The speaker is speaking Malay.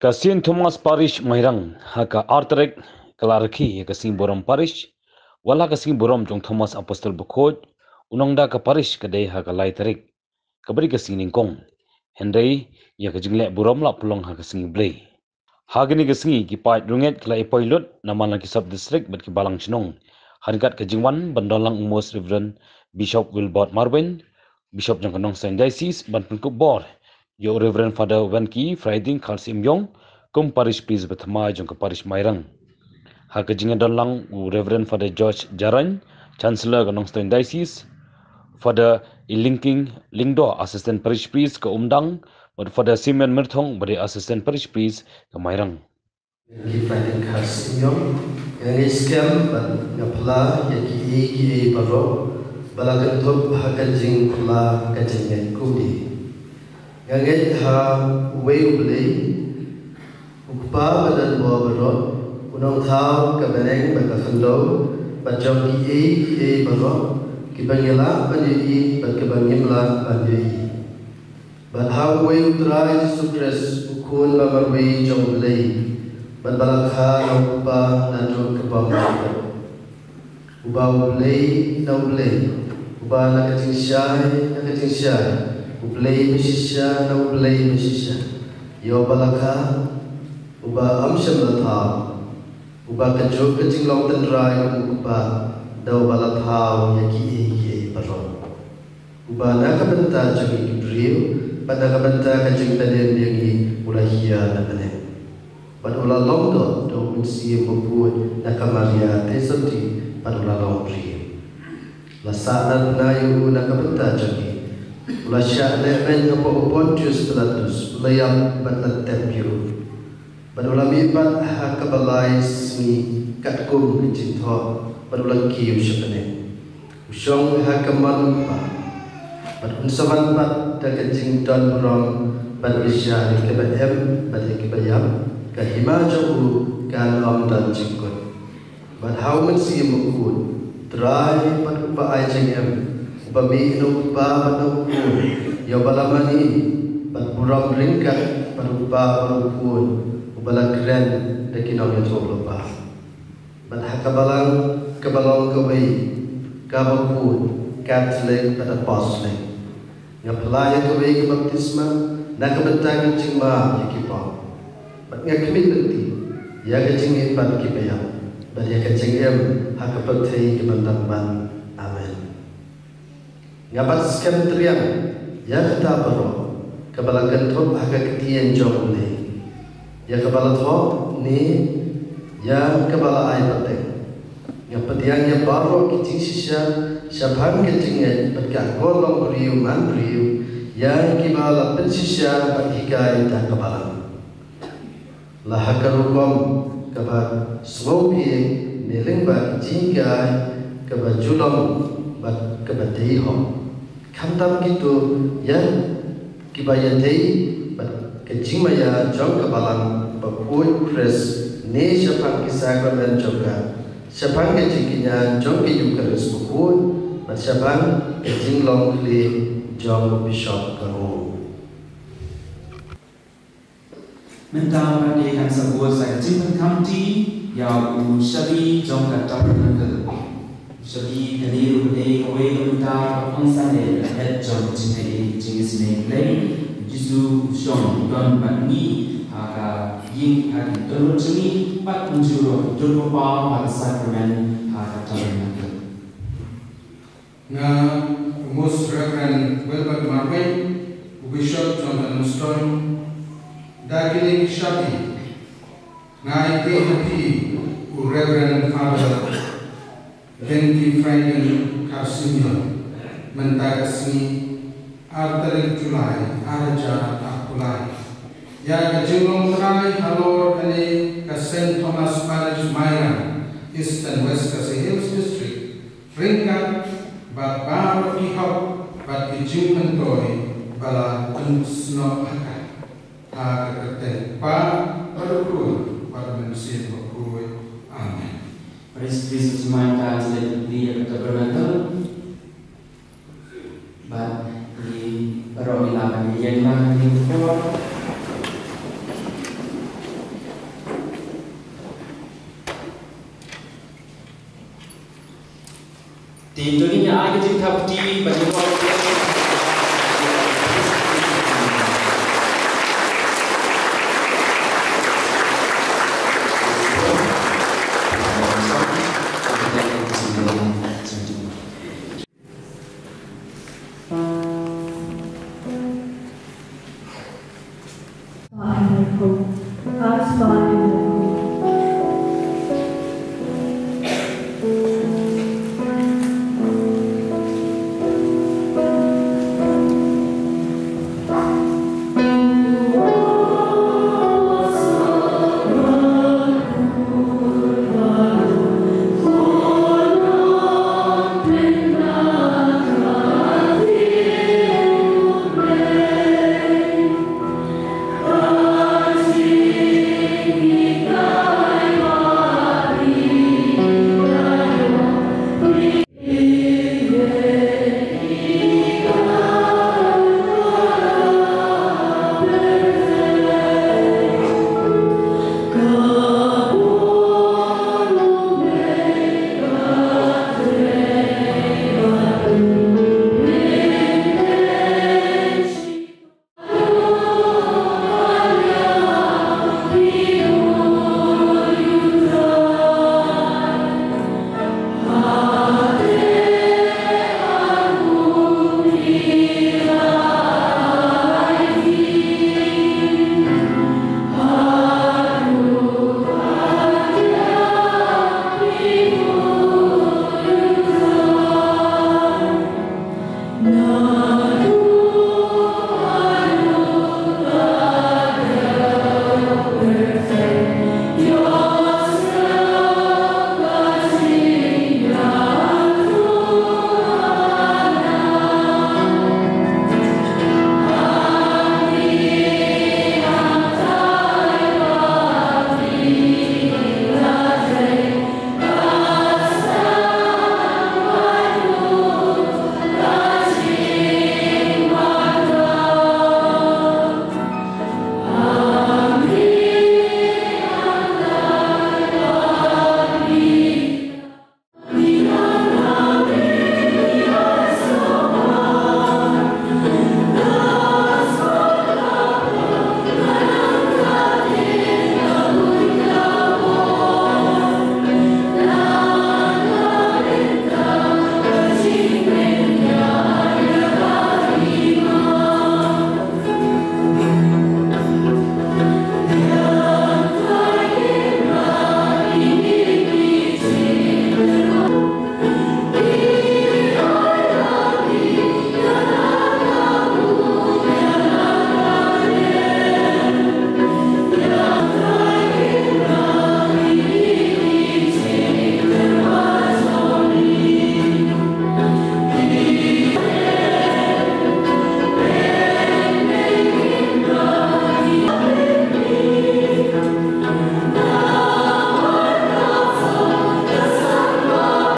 Kasin Thomas Parish Mairang. Haka Artrek Kalarki kasing Borom Parish wala kasing Borom jong Thomas Apostol Bukod unong da ka Parish kadai haka Laiterik kabari kasing Ningkong. Henry ya kajingle Borom la pulong haka sing Blay. Hagini kasing ki pait runget kala ipoilot naman lang ki sub district bat ki balang chinong harikat kajingwan bandalang umos Reverend Bishop Wilbert Marvin Bishop jong kanong Saint Diocese ban pengkuk bor Yo Reverend Father Wenki Friday Kalsim Yong kum parish peace betama jong ke parish Mairang. Ha ke jinga dalang u Reverend Father George Jaran Chancellor ke Nongstein Diocese Father Ilinking Lingdo Assistant Parish Priest ke Umdang dan Father Simeon Mirthong beri Assistant Parish Priest ke Mairang. Ki Friday Kalsim Yong yang iskem ban ngapla ya ki e ki e baro balagan top ha ke jing pula ke nganget ha wei ulei ukpa badan bo baro unong thao ka beneng ba ka khando ba jom ki e ki e baro ki bangela ba ni i ba ka bangimla ba ni i ba ha wei utrai su kres ukun ba mar wei jom ulei ba balakha na ukpa na jo ka ba ma uba ulei na ulei uba na ka na ka ublay mesisya na ublay mesisya yo balaka uba amsham la tha uba ka jo ka jing long tan rai uba daw bala tha ya ki e ye paro uba na ka banta jagi ki brio pada ka banta ka jing ta den ye ki ula na pada ula long do do un si pu na ka ula long brio la sa na yu na ka Ula syak lemen apa Pontius Pilatus Layam batat tempiru Badula mipat ha kabalai smi kat kum kecintho Badula kiu syapane Usyong ha kaman pa Bad unsaman pat da kecing don berom Bad isya ni keba em Bad ya keba yam Ka hima jahu kan om dan jingkut Bad hau men si mukun Try bad upa ai jing em. Bami inu pa panu pun Yo balamani Pat buram ringkat Panu pa panu pun Ubala keren Deki nau yang toblo pa Bat hakabalang Kabalang kawai Kaba pun Katlek pada posleg Nga pelaya kawai ke baptisma Na kabentang cing ma Yaki pa Bat nga commitmenti Ya. Kacing ipan kipayam Bat ya Hakapatri kebantang ban ngabat skem triang ya kata bro kepala gentrop agak ketian jom ni. Ya kepala thop ni ya kepala ai pateng ya petiang ya baro kicing sisa syabhan ya petka golong riu man riu ya kibala pensisa pakikai ta kepala. Lah karukom kaba swopi niling ba jingga kaba julom ba khantam gitu ya? Kibaya dei kecing maya jong kabalang bapuy kres ne syapang ki sacrament juga syapang ke cikinya jong ki eucharis bapuy bat syapang kecing long kli jong bishop karu. Mentang pada kan sebuah saya cinta county ya u syari jong kata pernagal Jadi dari dari kau kita konsan le head job jenis jenis ni play jisu shong don bani aga ying aga don jenis pat unjuro don pa pada sacrament aga tabernacle. Na most Reverend Wilbert Marvin, Bishop John Stone, Dagini Shabi, Nai Happy, Reverend Father Venti Friday Karsimio Mentagasmi Arterik Julai Araja Akulai Ya kejulung terai halor kani ke St. Thomas Parish Maira East and West Kasi Hills District. Ringkat bat baro ihok bat kejung pentoi bala tunsno akat ha keketen pa padukul pada manusia bakui which this is my translated the governmental but the Romila and in den for die Indolinien eingetickt habe, die bei den Leuten Um...